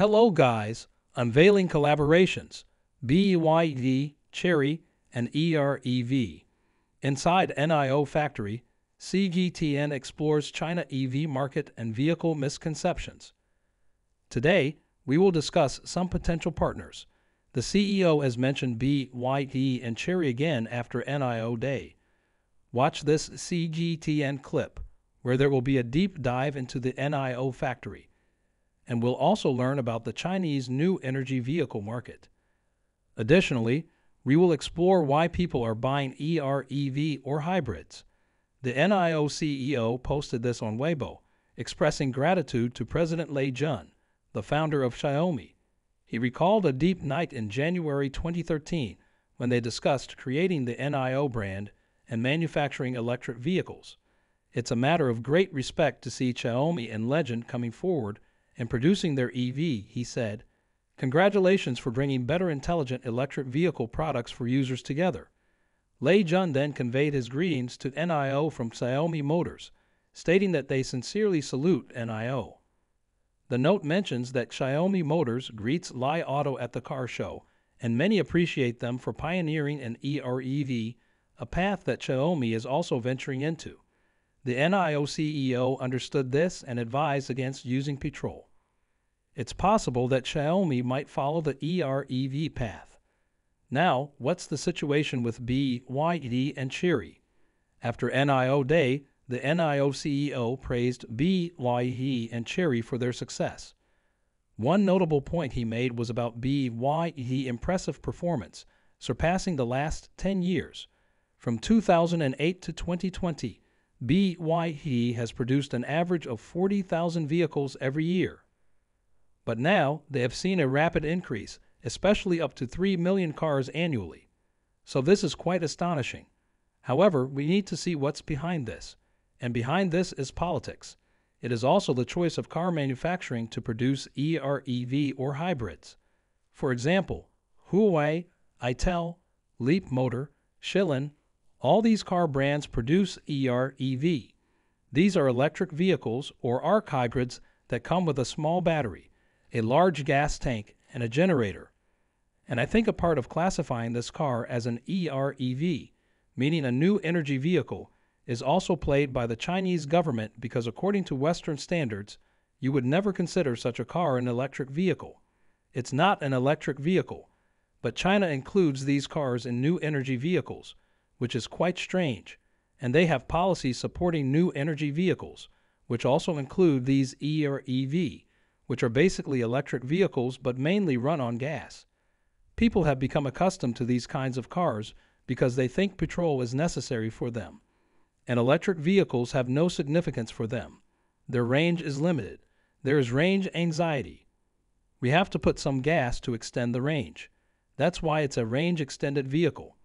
Hello, guys! Unveiling collaborations BYD, Chery and EREV. Inside NIO Factory, CGTN explores China EV market and vehicle misconceptions. Today, we will discuss some potential partners. The CEO has mentioned BYD and Chery again after NIO Day. Watch this CGTN clip, where there will be a deep dive into the NIO factory and we'll also learn about the Chinese new energy vehicle market. Additionally, we will explore why people are buying EREV or hybrids. The NIO CEO posted this on Weibo, expressing gratitude to President Lei Jun, the founder of Xiaomi. He recalled a deep night in January 2013 when they discussed creating the NIO brand and manufacturing electric vehicles. It's a matter of great respect to see Xiaomi and Legend coming forward and producing their EV, he said, Congratulations for bringing better intelligent electric vehicle products for users together. Lei Jun then conveyed his greetings to NIO from Xiaomi Motors, stating that they sincerely salute NIO. The note mentions that Xiaomi Motors greets Li Auto at the car show, and many appreciate them for pioneering an EREV, a path that Xiaomi is also venturing into. The NIO CEO understood this and advised against using petrol it's possible that Xiaomi might follow the EREV path. Now, what's the situation with BYD and Chery? After NIO Day, the NIO CEO praised BYD and Chery for their success. One notable point he made was about BYD impressive performance, surpassing the last 10 years. From 2008 to 2020, BYD has produced an average of 40,000 vehicles every year. But now they have seen a rapid increase, especially up to 3 million cars annually. So this is quite astonishing. However, we need to see what's behind this. And behind this is politics. It is also the choice of car manufacturing to produce EREV or hybrids. For example, Huawei, ITEL, Leapmotor, Shilin, all these car brands produce EREV. These are electric vehicles or arc hybrids that come with a small battery a large gas tank, and a generator. And I think a part of classifying this car as an EREV, meaning a new energy vehicle, is also played by the Chinese government because according to Western standards, you would never consider such a car an electric vehicle. It's not an electric vehicle, but China includes these cars in new energy vehicles, which is quite strange, and they have policies supporting new energy vehicles, which also include these EREV, which are basically electric vehicles but mainly run on gas. People have become accustomed to these kinds of cars because they think petrol is necessary for them. And electric vehicles have no significance for them. Their range is limited. There is range anxiety. We have to put some gas to extend the range. That's why it's a range extended vehicle.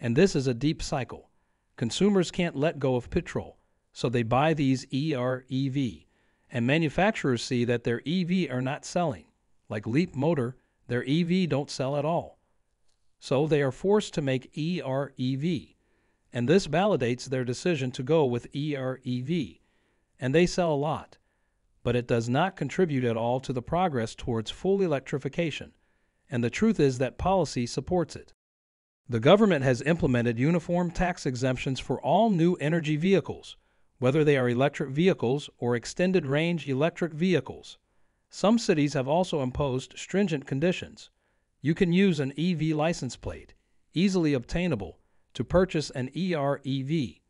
And this is a deep cycle. Consumers can't let go of petrol, so they buy these EREV and manufacturers see that their EV are not selling. Like Leap Motor, their EV don't sell at all. So they are forced to make EREV, and this validates their decision to go with EREV, and they sell a lot. But it does not contribute at all to the progress towards full electrification, and the truth is that policy supports it. The government has implemented uniform tax exemptions for all new energy vehicles, whether they are electric vehicles or extended range electric vehicles. Some cities have also imposed stringent conditions. You can use an EV license plate, easily obtainable, to purchase an EREV.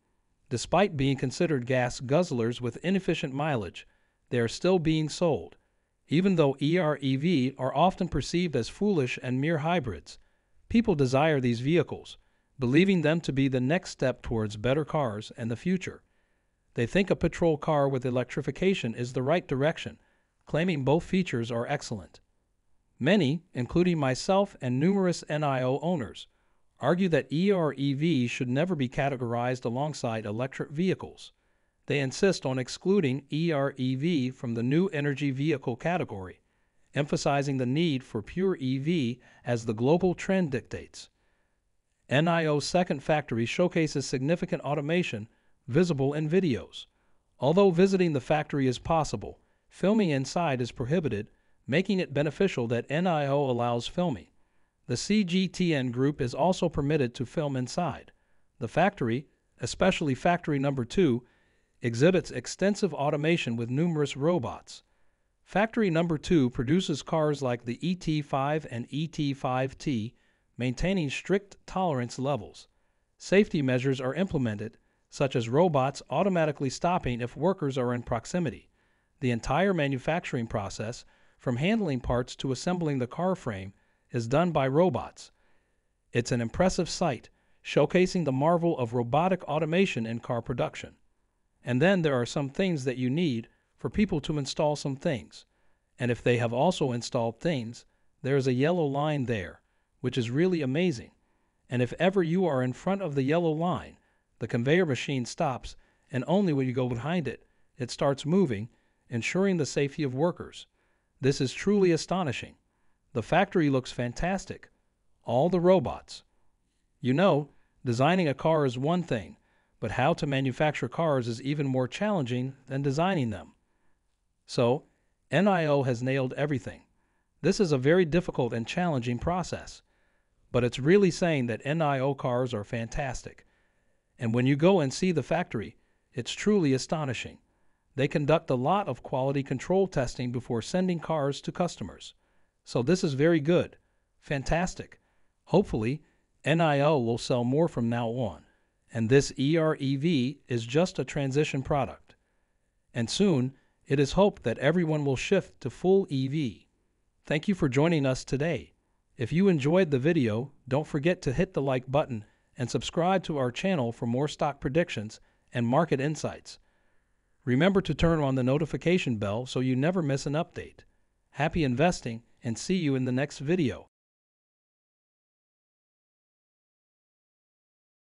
Despite being considered gas guzzlers with inefficient mileage, they are still being sold. Even though EREV are often perceived as foolish and mere hybrids, people desire these vehicles, believing them to be the next step towards better cars and the future. They think a patrol car with electrification is the right direction, claiming both features are excellent. Many, including myself and numerous NIO owners, argue that EREV should never be categorized alongside electric vehicles. They insist on excluding EREV from the new energy vehicle category, emphasizing the need for pure EV as the global trend dictates. NIO's second factory showcases significant automation visible in videos. Although visiting the factory is possible, filming inside is prohibited making it beneficial that NIO allows filming. The CGTN group is also permitted to film inside. The factory, especially factory number 2, exhibits extensive automation with numerous robots. Factory number 2 produces cars like the ET5 and ET5T, maintaining strict tolerance levels. Safety measures are implemented, such as robots automatically stopping if workers are in proximity. The entire manufacturing process, from handling parts to assembling the car frame, is done by robots. It's an impressive sight, showcasing the marvel of robotic automation in car production. And then there are some things that you need for people to install some things. And if they have also installed things, there is a yellow line there, which is really amazing. And if ever you are in front of the yellow line, the conveyor machine stops, and only when you go behind it, it starts moving, ensuring the safety of workers. This is truly astonishing. The factory looks fantastic. All the robots. You know, designing a car is one thing, but how to manufacture cars is even more challenging than designing them. So, NIO has nailed everything. This is a very difficult and challenging process, but it's really saying that NIO cars are fantastic. And when you go and see the factory, it's truly astonishing. They conduct a lot of quality control testing before sending cars to customers. So this is very good. Fantastic. Hopefully, NIO will sell more from now on. And this EREV is just a transition product. And soon, it is hoped that everyone will shift to full EV. Thank you for joining us today. If you enjoyed the video, don't forget to hit the like button and subscribe to our channel for more stock predictions and market insights. Remember to turn on the notification bell so you never miss an update. Happy investing and see you in the next video.